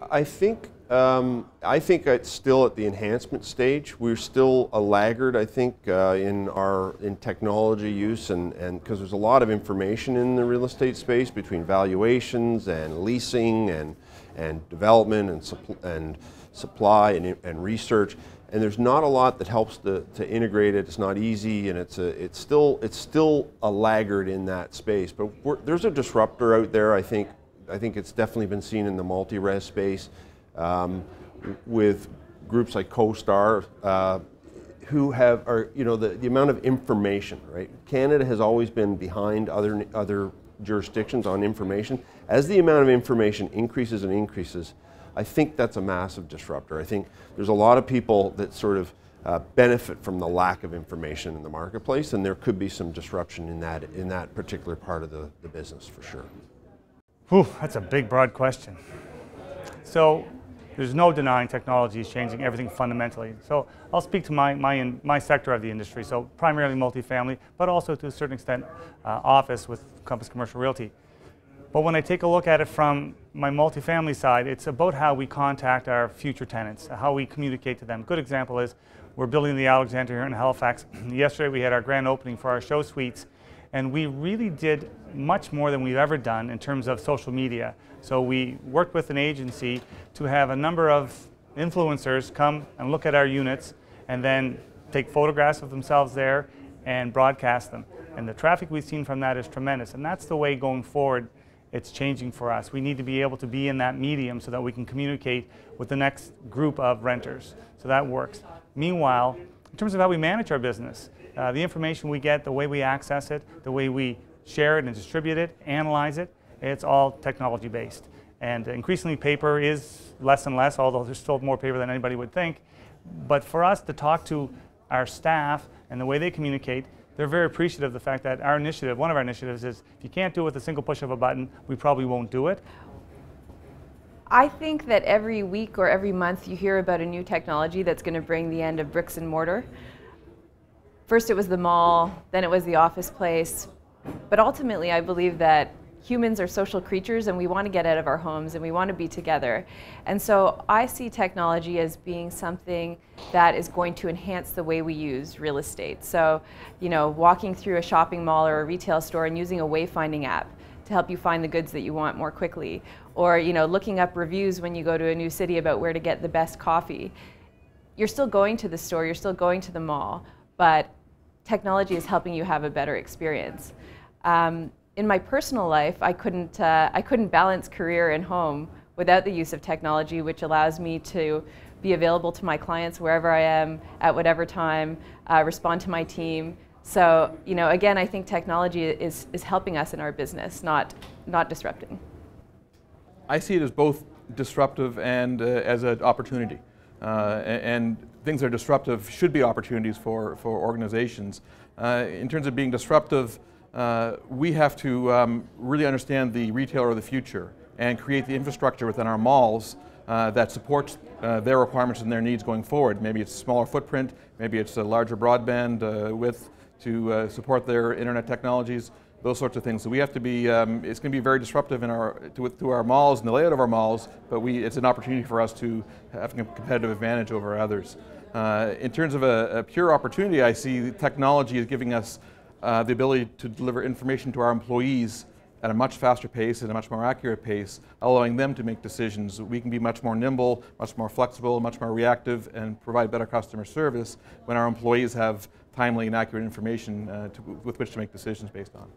I think um, I think it's still at the enhancement stage. We're still a laggard, I think, uh, in our in technology use, and and because there's a lot of information in the real estate space between valuations and leasing and and development and supp- and supply and, and research. And there's not a lot that helps to, to integrate it. It's not easy, and it's a it's still it's still a laggard in that space. But there's a disruptor out there, I think, I think it's definitely been seen in the multi-res space um, with groups like CoStar uh, who have, are, you know, the, the amount of information, right? Canada has always been behind other, other jurisdictions on information. As the amount of information increases and increases, I think that's a massive disruptor. I think there's a lot of people that sort of uh, benefit from the lack of information in the marketplace, and there could be some disruption in that, in that particular part of the, the business for sure. Whew, that's a big, broad question. So there's no denying technology is changing everything fundamentally. So I'll speak to my, my, my sector of the industry, so primarily multifamily, but also to a certain extent uh, office with Compass Commercial Realty. But when I take a look at it from my multifamily side, it's about how we contact our future tenants, how we communicate to them. Good example is we're building the Alexander here in Halifax. Yesterday we had our grand opening for our show suites and we really did much more than we've ever done in terms of social media. So we worked with an agency to have a number of influencers come and look at our units and then take photographs of themselves there and broadcast them. And the traffic we've seen from that is tremendous. And that's the way going forward it's changing for us. We need to be able to be in that medium so that we can communicate with the next group of renters. So that works. Meanwhile, in terms of how we manage our business, uh, the information we get, the way we access it, the way we share it and distribute it, analyze it, it's all technology based. And increasingly paper is less and less, although there's still more paper than anybody would think. But for us to talk to our staff and the way they communicate, they're very appreciative of the fact that our initiative, one of our initiatives is if you can't do it with a single push of a button, we probably won't do it. I think that every week or every month you hear about a new technology that's going to bring the end of bricks and mortar first it was the mall, then it was the office place. But ultimately, I believe that humans are social creatures and we want to get out of our homes and we want to be together. And so I see technology as being something that is going to enhance the way we use real estate. So, you know, walking through a shopping mall or a retail store and using a wayfinding app to help you find the goods that you want more quickly. Or, you know, looking up reviews when you go to a new city about where to get the best coffee. You're still going to the store, you're still going to the mall, but technology is helping you have a better experience. Um, in my personal life, I couldn't, uh, I couldn't balance career and home without the use of technology, which allows me to be available to my clients wherever I am, at whatever time, uh, respond to my team. So, you know, again, I think technology is, is helping us in our business, not, not disrupting. I see it as both disruptive and uh, as an opportunity. Uh, and things that are disruptive should be opportunities for, for organizations. Uh, in terms of being disruptive, uh, we have to um, really understand the retailer of the future and create the infrastructure within our malls uh, that supports uh, their requirements and their needs going forward. Maybe it's a smaller footprint, maybe it's a larger broadband uh, width to support their internet technologies those sorts of things. So we have to be, um, it's going to be very disruptive in our, to, to, our malls and the layout of our malls, but we, it's an opportunity for us to have a competitive advantage over others. Uh, in terms of a, a, pure opportunity, I see technology is giving us uh, the ability to deliver information to our employees at a much faster pace and a much more accurate pace, allowing them to make decisions. We can be much more nimble, much more flexible, much more reactive, and provide better customer service when our employees have timely and accurate information uh, to, with which to make decisions based on.